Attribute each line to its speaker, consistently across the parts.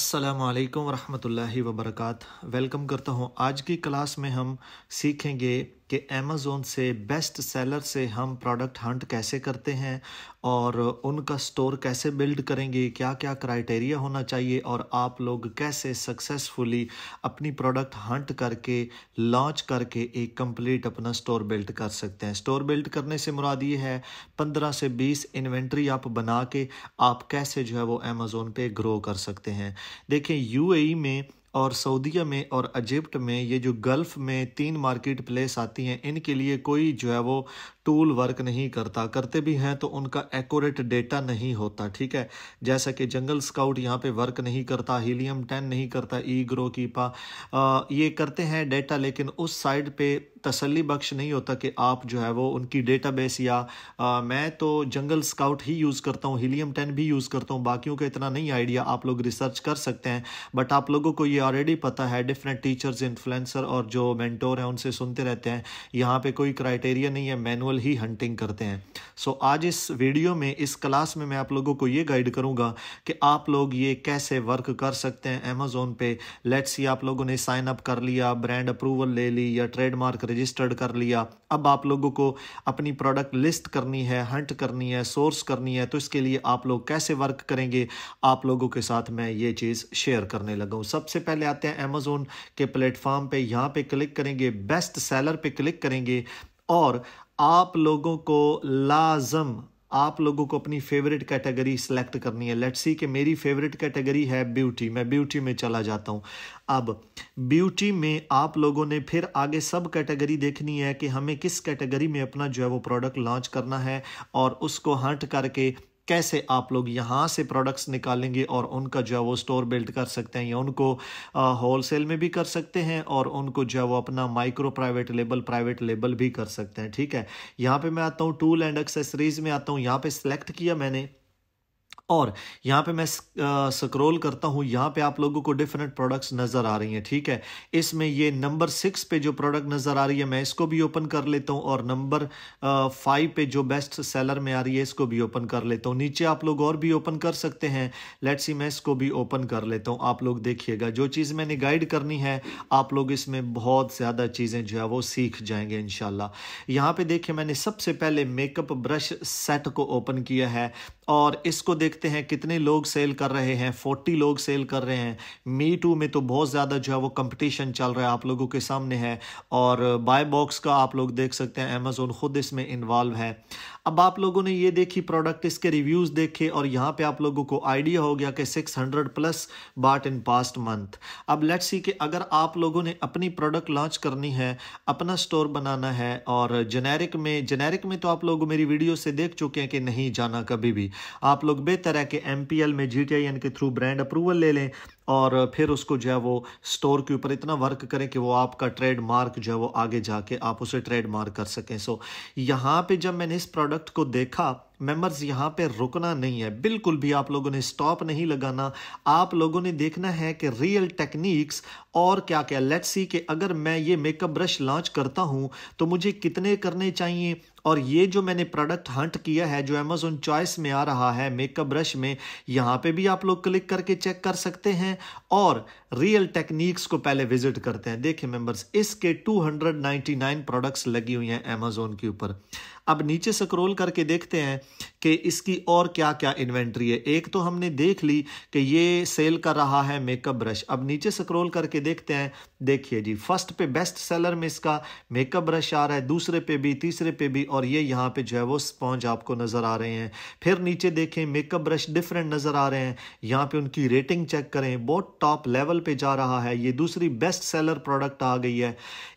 Speaker 1: असलकम वरहमल वबरक वेलकम करता हूँ। आज की क्लास में हम सीखेंगे कि अमेज़ोन से बेस्ट सेलर से हम प्रोडक्ट हंट कैसे करते हैं और उनका स्टोर कैसे बिल्ड करेंगे क्या क्या क्राइटेरिया होना चाहिए और आप लोग कैसे सक्सेसफुली अपनी प्रोडक्ट हंट करके लॉन्च करके एक कंप्लीट अपना स्टोर बिल्ड कर सकते हैं। स्टोर बिल्ड करने से मुराद ये है, पंद्रह से बीस इन्वेंट्री आप बना के आप कैसे जो है वो अमेज़ोन पे ग्रो कर सकते हैं। देखें यूएई में और सऊदीया में और इजिप्ट में ये जो गल्फ़ में तीन मार्केट प्लेस आती हैं, इनके लिए कोई जो है वो टूल वर्क नहीं करता करते भी हैं तो उनका एक्यूरेट डेटा नहीं होता ठीक है? जैसा कि जंगल स्काउट यहाँ पे वर्क नहीं करता हीलियम टेन नहीं करता ई ग्रो की पा आ, ये करते हैं डेटा लेकिन उस साइड पे तसल्ली बख्श नहीं होता कि आप जो है वो उनकी डेटाबेस या आ, मैं तो जंगल स्काउट ही यूज़ करता हूँ हीलियम टेन भी यूज़ करता हूँ बाकियों का इतना नहीं आइडिया आप लोग रिसर्च कर सकते हैं। बट आप लोगों को ये ऑलरेडी पता है डिफरेंट टीचर्स इन्फ्लुएंसर और जो मेंटोर हैं उनसे सुनते रहते हैं। यहाँ पे कोई क्राइटेरिया नहीं है मैनुअल ही हंटिंग करते हैं। सो so, आज इस वीडियो में इस क्लास में मैं आप लोगों को ये गाइड करूँगा कि आप लोग ये कैसे वर्क कर सकते हैं अमेजोन पे। लेट्स सी आप लोगों ने साइन अप कर लिया ब्रांड अप्रूवल ले ली या ट्रेडमार्क रजिस्टर्ड कर लिया। अब आप लोगों को अपनी प्रोडक्ट लिस्ट करनी है हंट करनी है सोर्स करनी है तो इसके लिए आप लोग कैसे वर्क करेंगे? आप लोगों के साथ मैं ये चीज़ शेयर करने लगा हूँ। सबसे पहले आते हैं अमेजोन के प्लेटफॉर्म पे। यहाँ पे क्लिक करेंगे बेस्ट सेलर पे क्लिक करेंगे और आप लोगों को लाजम, आप लोगों को अपनी फेवरेट कैटेगरी सेलेक्ट करनी है। लेट्स सी कि मेरी फेवरेट कैटेगरी है ब्यूटी मैं ब्यूटी में चला जाता हूँ। अब ब्यूटी में आप लोगों ने फिर आगे सब कैटेगरी देखनी है कि हमें किस कैटेगरी में अपना जो है वो प्रोडक्ट लॉन्च करना है और उसको हंट करके कैसे आप लोग यहाँ से प्रोडक्ट्स निकालेंगे और उनका जो है वो स्टोर बिल्ड कर सकते हैं या उनको होल सेल में भी कर सकते हैं और उनको जो है वो अपना micro private label private label भी कर सकते हैं, ठीक है? यहाँ पे मैं आता हूँ टूल एंड एक्सेसरीज में आता हूँ, यहाँ पे सिलेक्ट किया मैंने। और यहाँ पे मैं स्क्रोल करता हूँ, यहाँ पे आप लोगों को डिफरेंट प्रोडक्ट्स नज़र आ रही हैं, ठीक है? इसमें ये नंबर सिक्स पे जो प्रोडक्ट नज़र आ रही है, मैं इसको भी ओपन कर लेता हूँ और नंबर फाइव पे जो बेस्ट सेलर में आ रही है, इसको भी ओपन कर लेता हूँ। नीचे आप लोग और भी ओपन कर सकते हैं। लेट्स सी मैं इसको भी ओपन कर लेता हूँ। आप लोग देखिएगा, जो चीज़ मैंने गाइड करनी है, आप लोग इसमें बहुत ज़्यादा चीज़ें जो है वो सीख जाएँगे इनशाला यहाँ पे देखिए, मैंने सबसे पहले मेकअप ब्रश सेट को ओपन किया है। और इसको देखते हैं कितने लोग सेल कर रहे हैं, फोर्टी लोग सेल कर रहे हैं। मी टू में तो बहुत ज़्यादा जो है वो कंपटीशन चल रहा है आप लोगों के सामने है और बाय बॉक्स का आप लोग देख सकते हैं अमेजोन खुद इसमें इन्वॉल्व है। अब आप लोगों ने ये देखी प्रोडक्ट इसके रिव्यूज़ देखे और यहाँ पे आप लोगों को आइडिया हो गया कि 600 plus bought in past month अब लेट्स सी कि अगर आप लोगों ने अपनी प्रोडक्ट लॉन्च करनी है, अपना स्टोर बनाना है और जेनेरिक में जेनेरिक में तो आप लोग मेरी वीडियो से देख चुके हैं कि नहीं जाना कभी भी। आप लोग बेहतर है कि एम में जी के थ्रू ब्रांड अप्रूवल ले लें और फिर उसको जो है वो स्टोर के ऊपर इतना वर्क करें कि वो आपका ट्रेड मार्क जो है वो आगे जाके आप उसे ट्रेड मार्क कर सकें। सो यहाँ पे जब मैंने इस प्रोडक्ट को देखा मेंबर्स यहाँ पे रुकना नहीं है। बिल्कुल भी आप लोगों ने स्टॉप नहीं लगाना। आप लोगों ने देखना है कि रियल टेक्निक्स और क्या क्या? लेट्स सी कि अगर मैं ये मेकअप ब्रश लॉन्च करता हूँ तो मुझे कितने करने चाहिए? और ये जो मैंने प्रोडक्ट हंट किया है, जो अमेजोन चॉइस में आ रहा है मेकअप ब्रश में, यहाँ पे भी आप लोग क्लिक करके चेक कर सकते हैं और रियल टेक्निक्स को पहले विज़िट करते हैं। देखिए मेंबर्स इसके 299 प्रोडक्ट्स लगी हुई हैं अमेजोन के ऊपर। अब नीचे स्क्रॉल करके देखते हैं कि इसकी और क्या क्या इन्वेंट्री है। एक तो हमने देख ली कि ये सेल कर रहा है मेकअप ब्रश अब नीचे स्क्रॉल करके देखते हैं। देखिए जी, फ़र्स्ट पे बेस्ट सेलर में इसका मेकअप ब्रश आ रहा है, दूसरे पे भी, तीसरे पे भी, और ये यहाँ पे जो है वो स्पॉन्ज आपको नज़र आ रहे हैं। फिर नीचे देखें मेकअप ब्रश डिफरेंट नज़र आ रहे हैं। यहाँ पे उनकी रेटिंग चेक करें, बहुत टॉप लेवल पे जा रहा है। ये दूसरी बेस्ट सेलर प्रोडक्ट आ गई है।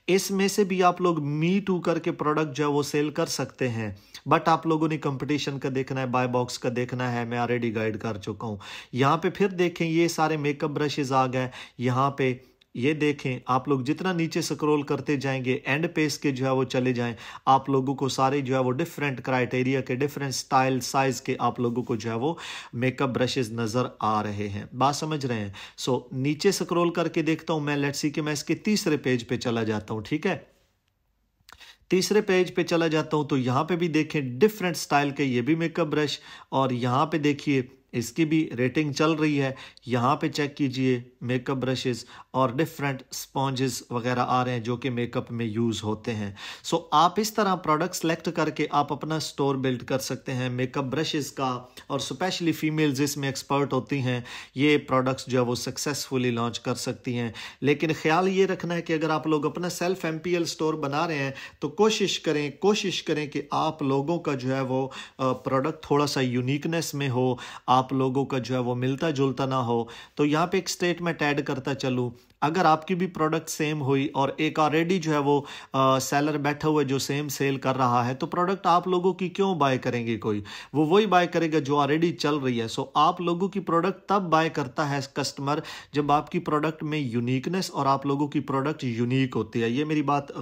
Speaker 1: इसमें से भी आप लोग मी टू करके प्रोडक्ट जो है वो सेल कर सकते हैं। बट आप लोगों ने कंपटीशन का देखना है बाय बॉक्स का देखना है, मैं ऑलरेडी गाइड कर चुका हूँ। यहाँ पे फिर देखें, ये सारे मेकअप ब्रशेज आ गए। यहाँ पे ये देखें आप लोग जितना नीचे स्क्रॉल करते जाएँगे एंड पेस के जो है वो चले जाएँ। आप लोगों को सारे जो है वो डिफरेंट क्राइटेरिया के डिफरेंट स्टाइल साइज़ के आप लोगों को जो है वो मेकअप ब्रशेज नज़र आ रहे हैं। बात समझ रहे हैं? सो so, नीचे स्क्रॉल करके देखता हूँ मैं लेट्स सी कि मैं इसके तीसरे पेज पे चला जाता हूँ ठीक है? तीसरे पेज पे चला जाता हूँ तो यहाँ पे भी देखें डिफरेंट स्टाइल के ये भी मेकअप ब्रश और यहाँ पे देखिए इसकी भी रेटिंग चल रही है। यहाँ पे चेक कीजिए मेकअप ब्रशेस और डिफरेंट स्पॉन्जेस वगैरह आ रहे हैं जो कि मेकअप में यूज़ होते हैं। सो so, आप इस तरह प्रोडक्ट सेलेक्ट करके आप अपना स्टोर बिल्ड कर सकते हैं। मेकअप ब्रशेस का और स्पेशली फीमेल्स इसमें एक्सपर्ट होती हैं। ये प्रोडक्ट्स जो है वो सक्सेसफुली लॉन्च कर सकती हैं। लेकिन ख्याल ये रखना है कि अगर आप लोग अपना सेल्फ एम स्टोर बना रहे हैं तो कोशिश करें कोशिश करें कि आप लोगों का जो है वो प्रोडक्ट थोड़ा सा यूनिकनेस में हो। आप लोगों का जो है वो मिलता जुलता ना हो तो यहाँ पे एक स्टेटमेंट ऐड करता चलूँ। अगर आपकी भी प्रोडक्ट सेम हुई और एक ऑलरेडी जो है वो आ, सेलर बैठा हुआ जो सेम सेल कर रहा है तो प्रोडक्ट आप लोगों की क्यों बाय करेंगे कोई? वो वही बाय करेगा जो ऑलरेडी चल रही है। सो आप लोगों की प्रोडक्ट तब बाय करता है कस्टमर जब आपकी प्रोडक्ट में यूनिकनेस और आप लोगों की प्रोडक्ट यूनिक होती है। ये मेरी बात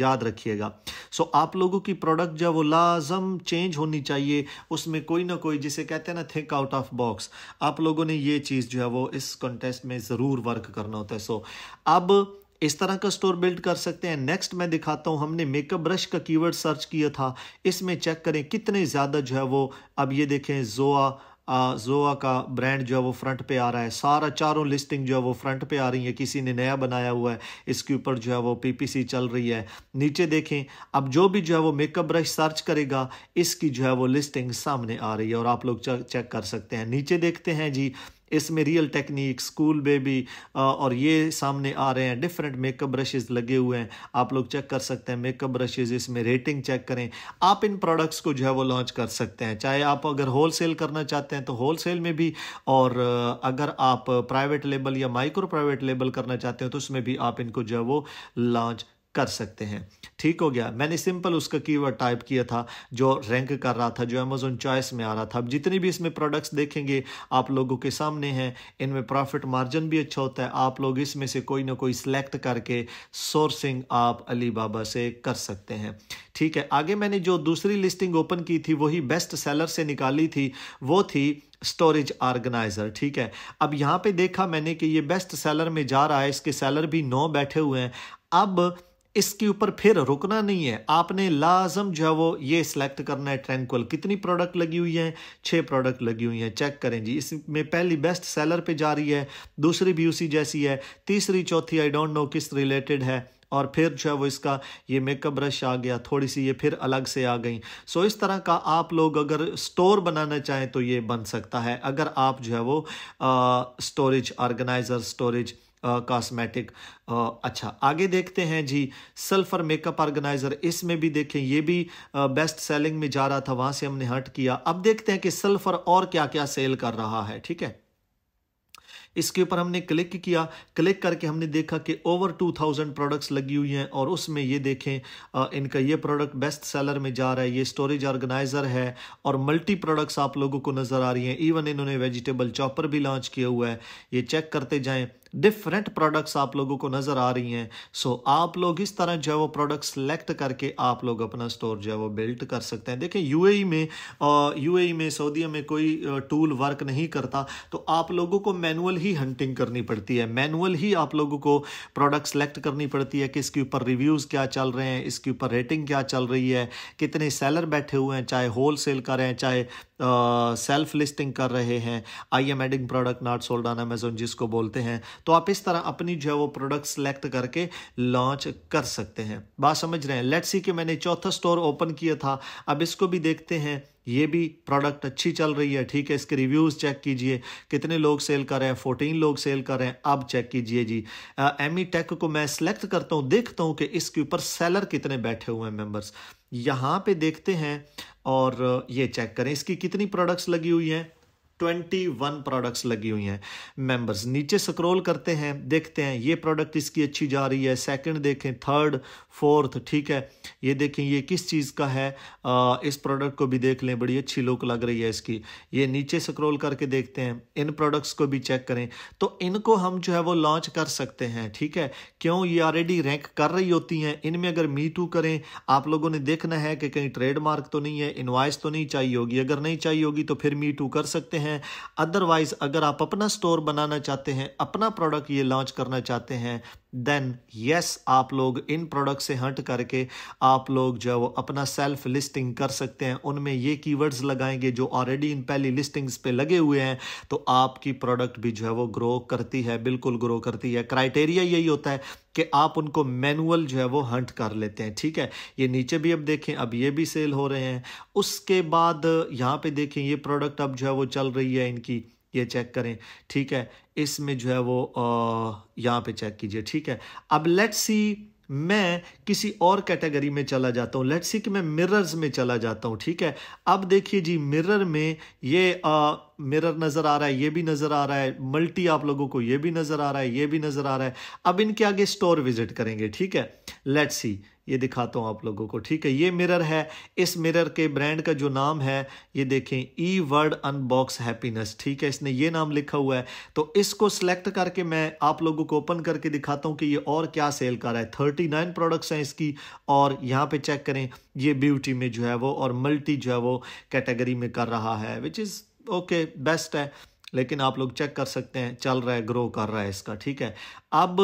Speaker 1: याद रखिएगा। सो आप लोगों की प्रोडक्ट जो वो लाजम चेंज होनी चाहिए। उसमें कोई ना कोई जिसे कहते हैं ना थिंक आउट ऑफ़ बॉक्स आप लोगों ने ये चीज़ जो है वो इस कॉन्टेस्ट में ज़रूर वर्क करना होता है। सो अब इस तरह का स्टोर बिल्ड कर सकते हैं। नेक्स्ट मैं दिखाता हूँ, हमने मेकअप ब्रश का कीवर्ड सर्च किया था। इसमें चेक करें कितने ज़्यादा जो है वो, अब ये देखें जोआ जोआ का ब्रांड जो है वो फ्रंट पे आ रहा है। सारा चारों लिस्टिंग जो है वो फ्रंट पे आ रही है। किसी ने नया बनाया हुआ है, इसके ऊपर जो है वो पीपीसी चल रही है। नीचे देखें, अब जो भी जो है वो मेकअप ब्रश सर्च करेगा, इसकी जो है वो लिस्टिंग सामने आ रही है और आप लोग चेक कर सकते हैं। नीचे देखते हैं जी इसमें रियल टेक्निक स्कूल बेबी और ये सामने आ रहे हैं डिफरेंट मेकअप ब्रशेज लगे हुए हैं। आप लोग चेक कर सकते हैं मेकअप ब्रशेज इसमें रेटिंग चेक करें। आप इन प्रोडक्ट्स को जो है वो लॉन्च कर सकते हैं। चाहे आप अगर होल सेल करना चाहते हैं तो होल सेल में भी, और अगर आप प्राइवेट लेबल या माइक्रो प्राइवेट लेबल करना चाहते हैं तो उसमें भी आप इनको जो है वो लॉन्च कर सकते हैं। ठीक हो गया। मैंने सिंपल उसका कीवर्ड टाइप किया था, जो रैंक कर रहा था, जो अमेजोन चॉइस में आ रहा था। अब जितनी भी इसमें प्रोडक्ट्स देखेंगे, आप लोगों के सामने हैं, इनमें प्रॉफिट मार्जिन भी अच्छा होता है। आप लोग इसमें से कोई ना कोई सिलेक्ट करके सोर्सिंग आप अली बाबा से कर सकते हैं। ठीक है, आगे मैंने जो दूसरी लिस्टिंग ओपन की थी, वही बेस्ट सेलर से निकाली थी, वो थी स्टोरेज ऑर्गेनाइजर ठीक है, अब यहाँ पे देखा मैंने कि ये बेस्ट सेलर में जा रहा है, इसके सेलर भी नौ बैठे हुए हैं। अब इसके ऊपर फिर रुकना नहीं है। आपने लाजम जो है वो ये सिलेक्ट करना है ट्रैंकुअल कितनी प्रोडक्ट लगी हुई है? छः प्रोडक्ट लगी हुई हैं। चेक करें जी। इसमें पहली बेस्ट सेलर पे जा रही है, दूसरी भी उसी जैसी है, तीसरी, चौथी आई डोंट नो किस रिलेटेड है। और फिर जो है वो इसका ये मेकअप ब्रश आ गया, थोड़ी सी ये फिर अलग से आ गई। सो इस तरह का आप लोग अगर स्टोर बनाना चाहें तो ये बन सकता है। अगर आप जो है वो स्टोरेज ऑर्गेनाइजर स्टोरेज कॉस्मेटिक अच्छा आगे देखते हैं जी सल्फ़र मेकअप ऑर्गेनाइजर इसमें भी देखें ये भी बेस्ट सेलिंग में जा रहा था वहाँ से हमने हट किया। अब देखते हैं कि सल्फ़र और क्या क्या सेल कर रहा है ठीक है? इसके ऊपर हमने क्लिक किया क्लिक करके हमने देखा कि ओवर टू थाउज़ेंड प्रोडक्ट्स लगी हुई हैं और उसमें ये देखें आ, इनका ये प्रोडक्ट बेस्ट सेलर में जा रहा है ये स्टोरेज ऑर्गेनाइजर है और मल्टी प्रोडक्ट्स आप लोगों को नज़र आ रही हैं। इवन इन्होंने वेजिटेबल चॉपर भी लॉन्च किया हुआ है ये चेक करते जाएँ। डिफरेंट प्रोडक्ट्स आप लोगों को नज़र आ रही हैं। सो so, आप लोग इस तरह जो है वो प्रोडक्ट सेलेक्ट करके आप लोग अपना स्टोर जो है वो बिल्ड कर सकते हैं। देखें यूएई में यूएई में सऊदीया में कोई टूल वर्क नहीं करता तो आप लोगों को मैनुअल ही हंटिंग करनी पड़ती है। मैनुअल ही आप लोगों को प्रोडक्ट सेलेक्ट करनी पड़ती है कि इसके ऊपर रिव्यूज़ क्या चल रहे हैं इसके ऊपर रेटिंग क्या चल रही है कितने सेलर बैठे हुए हैं चाहे होल सेल करें चाहे सेल्फ लिस्टिंग कर रहे हैं। I am adding product not sold on Amazon जिसको बोलते हैं। तो आप इस तरह अपनी जो है वो प्रोडक्ट सेलेक्ट करके लॉन्च कर सकते हैं। बात समझ रहे हैं? लेट सी कि मैंने चौथा स्टोर ओपन किया था। अब इसको भी देखते हैं। ये भी प्रोडक्ट अच्छी चल रही है, ठीक है? इसके रिव्यूज़ चेक कीजिए। कितने लोग सेल कर रहे हैं? फोर्टीन लोग सेल कर रहे हैं। अब चेक कीजिए जी। एम ई टेक को मैं सेलेक्ट करता हूँ, देखता हूँ कि इसके ऊपर सेलर कितने बैठे हुए हैं मेंबर्स यहाँ पे देखते हैं और ये चेक करें। इसकी कितनी प्रोडक्ट्स लगी हुई हैं? ट्वेंटी वन प्रोडक्ट्स लगी हुई हैं मेंबर्स नीचे स्क्रॉल करते हैं देखते हैं ये प्रोडक्ट इसकी अच्छी जा रही है? सेकंड देखें थर्ड फोर्थ ठीक है? ये देखें ये किस चीज़ का है? आ, इस प्रोडक्ट को भी देख लें बड़ी अच्छी लुक लग रही है इसकी। ये नीचे स्क्रॉल करके देखते हैं इन प्रोडक्ट्स को भी चेक करें। तो इनको हम जो है वो लॉन्च कर सकते हैं ठीक है? क्यों? ये ऑलरेडी रैंक कर रही होती हैं। इनमें अगर मी टू करें आप लोगों ने देखना है कि कहीं ट्रेडमार्क तो नहीं है इन्वाइस तो नहीं चाहिए होगी। अगर नहीं चाहिए होगी तो फिर मी टू कर सकते हैं। हैं। अदरवाइज़ अगर आप अपना स्टोर बनाना चाहते हैं, अपना प्रोडक्ट ये लॉन्च करना चाहते हैं देन यस आप लोग इन प्रोडक्ट से हट करके आप लोग जो है वो अपना सेल्फ लिस्टिंग कर सकते हैं। उनमें ये कीवर्ड्स लगाएँगे जो ऑलरेडी इन पहली लिस्टिंग्स पे लगे हुए हैं तो आपकी प्रोडक्ट भी जो है वो ग्रो करती है, बिल्कुल ग्रो करती है। क्राइटेरिया यही होता है कि आप उनको मैनुअल जो है वो हंट कर लेते हैं, ठीक है? ये नीचे भी अब देखें, अब ये भी सेल हो रहे हैं। उसके बाद यहाँ पे देखें, ये प्रोडक्ट अब जो है वो चल रही है इनकी। ये चेक करें, ठीक है? इसमें जो है वो यहाँ पे चेक कीजिए, ठीक है? अब लेट्स सी मैं किसी और कैटेगरी में चला जाता हूँ। लेट्स सी कि मैं मिरर्स में चला जाता हूँ, ठीक है? अब देखिए जी मिरर में ये मिरर नज़र आ रहा है, ये भी नज़र आ रहा है मल्टी आप लोगों को ये भी नज़र आ रहा है, ये भी नज़र आ रहा है। अब इनके आगे स्टोर विज़िट करेंगे, ठीक है? लेट्स सी ये दिखाता हूँ आप लोगों को, ठीक है? ये मिरर है। इस मिरर के ब्रांड का जो नाम है, ये देखें ई वर्ड अनबॉक्स हैप्पीनेस ठीक है? इसने ये नाम लिखा हुआ है। तो इसको सिलेक्ट करके मैं आप लोगों को ओपन करके दिखाता हूँ कि ये और क्या सेल कर रहा है। थर्टी नाइन प्रोडक्ट्स हैं इसकी और यहाँ पे चेक करें, ये ब्यूटी में जो है वो और मल्टी जो है वो कैटेगरी में कर रहा है विच इज़ ओके बेस्ट है। लेकिन आप लोग चेक कर सकते हैं, चल रहा है ग्रो कर रहा है इसका, ठीक है? अब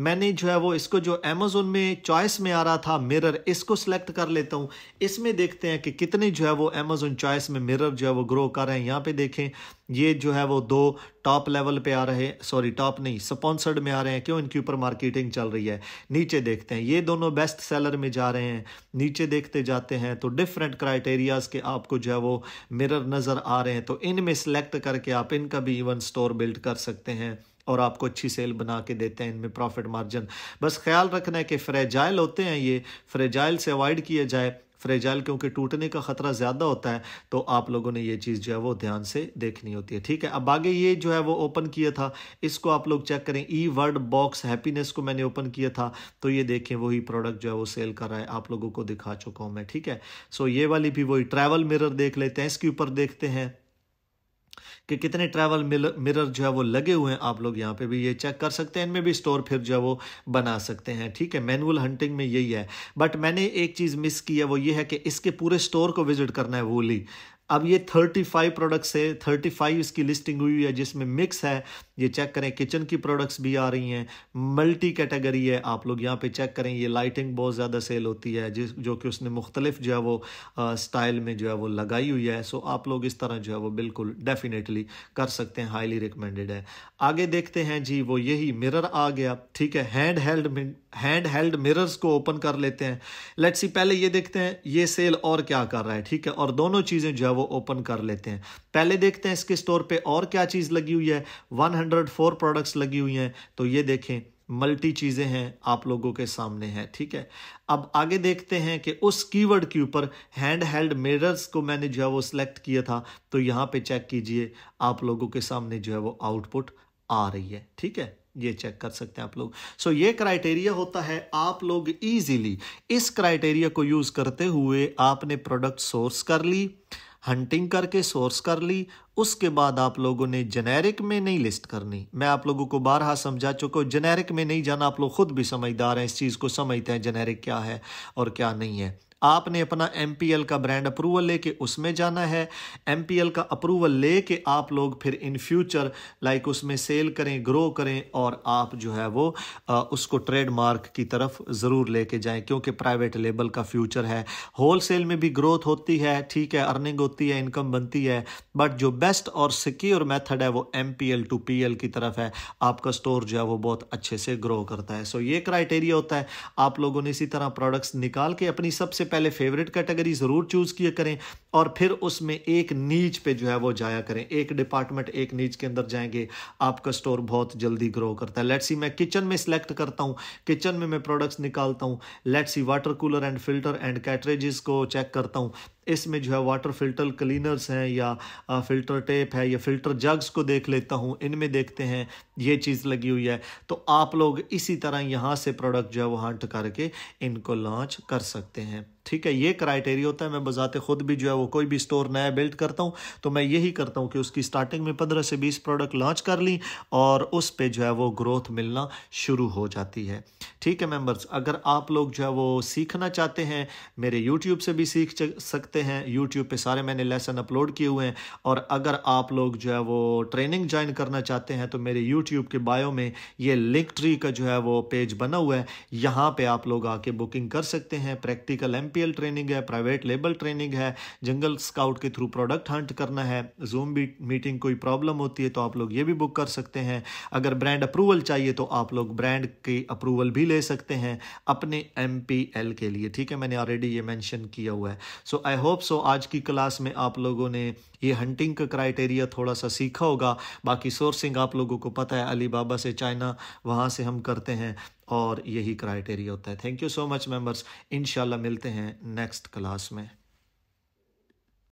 Speaker 1: मैंने जो है वो इसको जो अमेजोन में चॉइस में आ रहा था मिरर इसको सिलेक्ट कर लेता हूँ। इसमें देखते हैं कि कितने जो है वो अमेजोन चॉइस में मिरर जो है वो ग्रो कर रहे हैं। यहाँ पे देखें, ये जो है वो दो टॉप लेवल पे आ रहे सॉरी टॉप नहीं स्पॉन्सर्ड में आ रहे हैं। क्यों? इनके ऊपर मार्केटिंग चल रही है। नीचे देखते हैं, ये दोनों बेस्ट सेलर में जा रहे हैं। नीचे देखते जाते हैं तो डिफरेंट क्राइटेरियाज के आपको जो है वो मिरर नज़र आ रहे हैं। तो इनमें सेलेक्ट करके आप इनका भी इवन स्टोर बिल्ड कर सकते हैं। और आपको अच्छी सेल बना के देते हैं इनमें प्रॉफिट मार्जिन। बस ख्याल रखना है कि फ्रेजाइल होते हैं ये। फ्रेजाइल से अवॉइड किया जाए। फ्रेजाइल क्योंकि टूटने का ख़तरा ज़्यादा होता है तो आप लोगों ने ये चीज़ जो है वो ध्यान से देखनी होती है। ठीक है, अब आगे ये जो है वो ओपन किया था, इसको आप लोग चेक करें। ई वर्ड बॉक्स हैप्पीनेस को मैंने ओपन किया था तो ये देखें वही प्रोडक्ट जो है वो सेल कर रहा है। आप लोगों को दिखा चुका हूँ मैं, ठीक है? सो ये वाली भी वही ट्रैवल मिरर देख लेते हैं, इसके ऊपर देखते हैं। कि कितने ट्रैवल मिरर जो है वो लगे हुए हैं आप लोग यहाँ पे भी, ये चेक कर सकते हैं, इनमें भी स्टोर फिर जो है वो बना सकते हैं, ठीक है? मैनुअल हंटिंग में यही है। बट मैंने एक चीज़ मिस की है, वो ये है कि इसके पूरे स्टोर को विज़िट करना है वोली अब ये 35 प्रोडक्ट्स है 35 इसकी लिस्टिंग हुई है जिसमें मिक्स है। ये चेक करें किचन की प्रोडक्ट्स भी आ रही हैं मल्टी कैटेगरी है। आप लोग यहाँ पे चेक करें, ये लाइटिंग बहुत ज़्यादा सेल होती है, जिस, जो कि उसने मुख्तलिफ़ जो है वो स्टाइल में जो है वो लगाई हुई है। सो आप लोग इस तरह जो है वो बिल्कुल डेफिनेटली कर सकते हैं हाईली रिकमेंडेड है। आगे देखते हैं, जी वो यही मिरर आ गया, ठीक है hand held hand held mirrors को ओपन कर लेते हैं। लेट्स सी पहले ये देखते हैं, ये सेल और क्या कर रहा है, ठीक है? और दोनों चीज़ें जो है वो ओपन कर लेते हैं। पहले देखते हैं इसके स्टोर पे और क्या चीज़ लगी हुई है। 104 प्रोडक्ट्स लगी हुई हैं। तो ये देखें मल्टी चीज़ें हैं आप लोगों के सामने हैं, ठीक है? अब आगे देखते हैं कि उस कीवर्ड के ऊपर हैंड हेल्ड मिरर्स को मैंने जो है वो सिलेक्ट किया था। तो यहाँ पे चेक कीजिए, आप लोगों के सामने जो है वो आउटपुट आ रही है। ठीक है? ये चेक कर सकते हैं आप लोग। सो so, ये क्राइटेरिया होता है आप लोग इजीली इस क्राइटेरिया को यूज़ करते हुए आपने प्रोडक्ट सोर्स कर ली हंटिंग करके सोर्स कर ली उसके बाद आप लोगों ने जेनेरिक में नहीं लिस्ट करनी। मैं आप लोगों को बारहा समझा चुका हूँ जेनेरिक में नहीं जाना आप लोग खुद भी समझदार हैं इस चीज़ को समझते हैं जेनेरिक क्या है और क्या नहीं है। आपने अपना MPL का ब्रांड अप्रूवल लेके उसमें जाना है। MPL का अप्रूवल लेके आप लोग फिर इन फ्यूचर लाइक उसमें सेल करें ग्रो करें और आप जो है वो आ, उसको ट्रेडमार्क की तरफ़ ज़रूर लेके जाएँ क्योंकि प्राइवेट लेबल का फ्यूचर है। होल सेल में भी ग्रोथ होती है ठीक है अर्निंग होती है इनकम बनती है बट जो बेस्ट और सिक्योर मेथड है वो M P L to P L की तरफ़ है। आपका स्टोर जो है वो बहुत अच्छे से ग्रो करता है। सो so, ये क्राइटेरिया होता है। आप लोगों ने इसी तरह प्रोडक्ट्स निकाल के अपनी सबसे पहले फेवरेट कैटेगरी ज़रूर चूज़ किया करें और फिर उसमें एक नीच पे जो है वो जाया करें। एक डिपार्टमेंट एक नीच के अंदर जाएँगे, आपका स्टोर बहुत जल्दी ग्रो करता है। लेट्स सी मैं किचन में सिलेक्ट करता हूँ। किचन में मैं प्रोडक्ट्स निकालता हूँ। Let's see water cooler and filter and cartridges को चेक करता हूँ। इसमें जो है वाटर फ़िल्टर क्लीनर्स हैं या फ़िल्टर टेप है या फ़िल्टर जग्स को देख लेता हूँ। इनमें देखते हैं, ये चीज़ लगी हुई है। तो आप लोग इसी तरह यहाँ से प्रोडक्ट जो है वो हंट करके इनको लॉन्च कर सकते हैं। ठीक है, ये क्राइटेरिया होता है, मैं बजाते खुद भी जो है वो कोई भी स्टोर नया बिल्ड करता हूँ तो मैं यही करता हूँ कि उसकी स्टार्टिंग में पंद्रह से बीस प्रोडक्ट लॉन्च कर ली और उस पर जो है वो ग्रोथ मिलना शुरू हो जाती है। ठीक है मेंबर्स अगर आप लोग जो है वो सीखना चाहते हैं, मेरे यूट्यूब से भी सीख सकते हैं। यूट्यूब पर सारे मैंने लेसन अपलोड किए हुए हैं और अगर आप लोग जो है वो ट्रेनिंग ज्वाइन करना चाहते हैं तो मेरे यूट्यूब के बायो में ये लिंक ट्री का जो है वो पेज बना हुआ है। यहाँ पर आप लोग आके बुकिंग कर सकते हैं प्रैक्टिकल एम ट्रेनिंग है प्राइवेट लेबल ट्रेनिंग है जंगल स्काउट के थ्रू प्रोडक्ट हंट करना है जूम मीटिंग कोई प्रॉब्लम होती है तो आप लोग ये भी बुक कर सकते हैं। अगर ब्रांड अप्रूवल चाहिए तो आप लोग ब्रांड की अप्रूवल भी ले सकते हैं अपने एमपीएल के लिए। ठीक है, मैंने ऑलरेडी ये मैंशन किया हुआ है। सो आई होप सो आज की क्लास में आप लोगों ने ये हंटिंग का क्राइटेरिया थोड़ा सा सीखा होगा। बाकी सोर्सिंग आप लोगों को पता है अली बाबा से चाइना वहाँ से हम करते हैं। और यही क्राइटेरिया होता है। Thank you so much members इन मिलते हैं नेक्स्ट क्लास में।